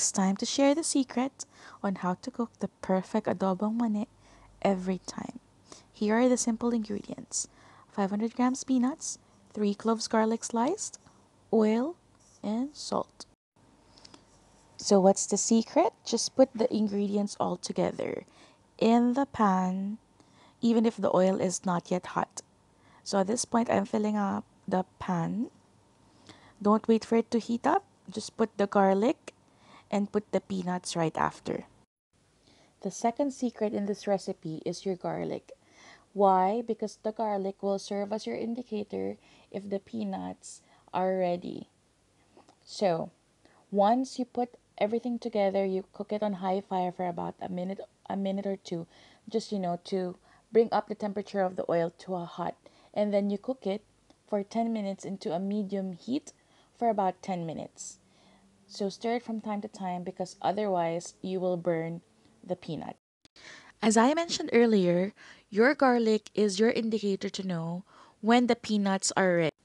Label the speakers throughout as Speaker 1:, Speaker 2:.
Speaker 1: secret on how to cook the perfect adobong mani every time. Here are the simple ingredients. 500 grams peanuts, 3 cloves garlic sliced, oil, and salt. So what's the secret? Just put the ingredients all together in the pan even if the oil is not yet hot. So at this point, I'm filling up the pan. Don't wait for it to heat up. Just put the garlic and put the peanuts right after. The second secret in this recipe is your garlic. Why? Because the garlic will serve as your indicator if the peanuts are ready. So, once you put everything together, you cook it on high fire for about a minute a minute or two, just you know, to bring up the temperature of the oil to a hot and then you cook it for 10 minutes into a medium heat for about 10 minutes. So stir it from time to time because otherwise you will burn the peanut. As I mentioned earlier, your garlic is your indicator to know when the peanuts are ready.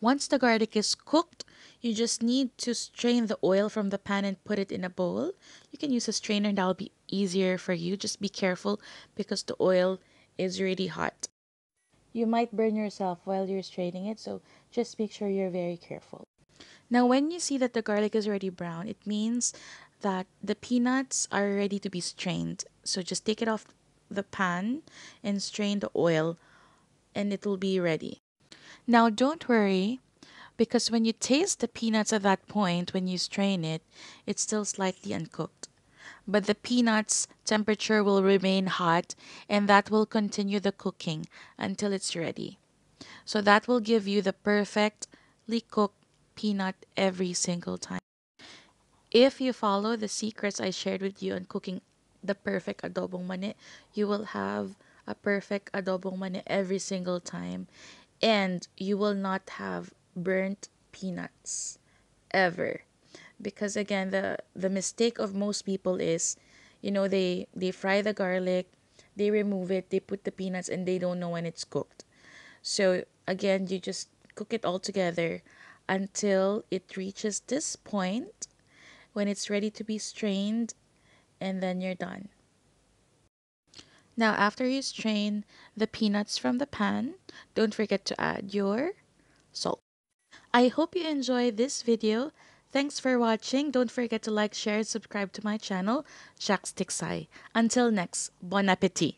Speaker 1: Once the garlic is cooked, you just need to strain the oil from the pan and put it in a bowl. You can use a strainer, and that'll be easier for you. Just be careful because the oil is really hot. You might burn yourself while you're straining it, so just make sure you're very careful. Now, when you see that the garlic is already brown, it means that the peanuts are ready to be strained. So just take it off the pan and strain the oil, and it will be ready. Now, don't worry because when you taste the peanuts at that point, when you strain it, it's still slightly uncooked but the peanuts temperature will remain hot and that will continue the cooking until it's ready. So that will give you the perfectly cooked peanut every single time. If you follow the secrets I shared with you on cooking the perfect adobong mani, you will have a perfect adobong mani every single time. And you will not have burnt peanuts ever. Because again the the mistake of most people is you know they they fry the garlic they remove it they put the peanuts and they don't know when it's cooked. So again you just cook it all together until it reaches this point when it's ready to be strained and then you're done now after you strain the peanuts from the pan don't forget to add your salt i hope you enjoy this video Thanks for watching. Don't forget to like, share, and subscribe to my channel, Jacqx Ticsay. Until next, bon appetit!